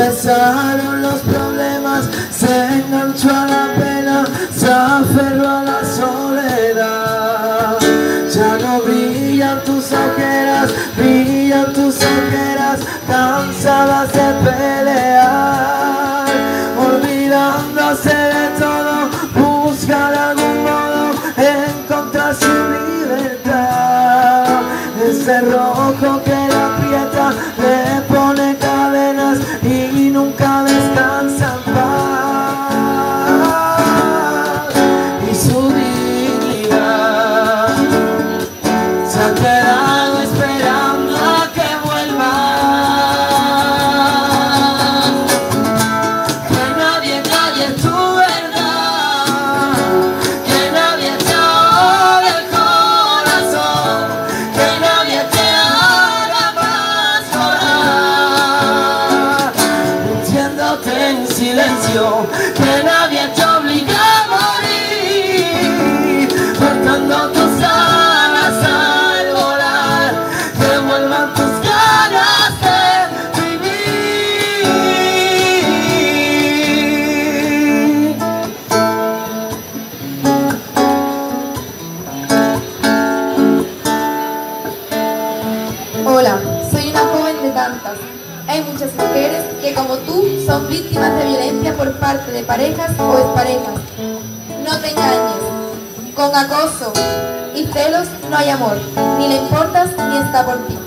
Empezaron los problemas, se enganchó a la pena, se aferró a la soledad. Ya no brillan tus ojeras, brillan tus ojeras, cansadas de pelear, olvidándose de todo, buscar algún modo, encontrar su libertad. Ese rojo que la aprieta, le pone nunca descansa que nadie te obligue a morir, cortando tus alas al volar, que vuelvan tus ganas de vivir. Hola, soy una joven de tantas. Hay muchas mujeres que como tú son víctimas de violencia por parte de parejas o exparejas. No te engañes. Con acoso y celos no hay amor. Ni le importas ni está por ti.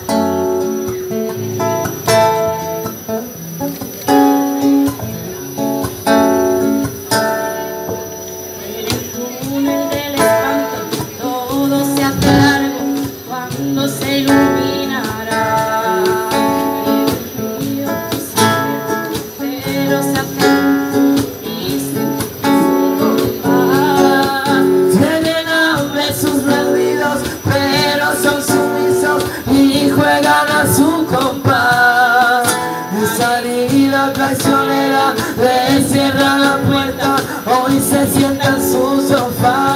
Cierra la puerta, hoy se sienta en su sofá.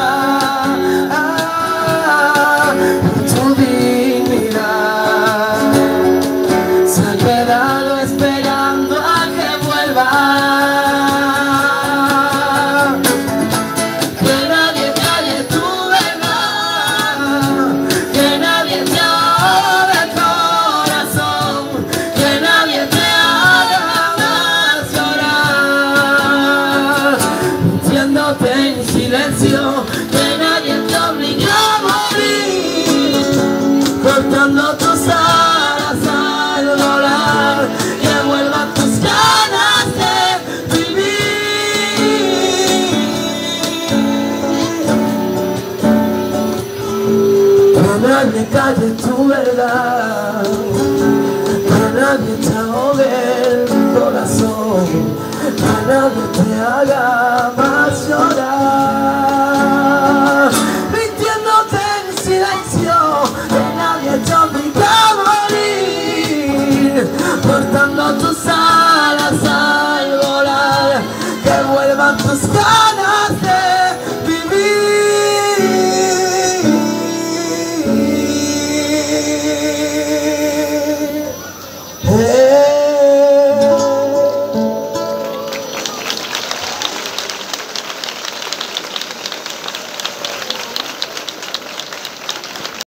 Cortando tus alas al volar, que vuelvan tus ganas de vivir. Que nadie calle tu verdad, que nadie te ahogue el corazón, que nadie te haga más todos são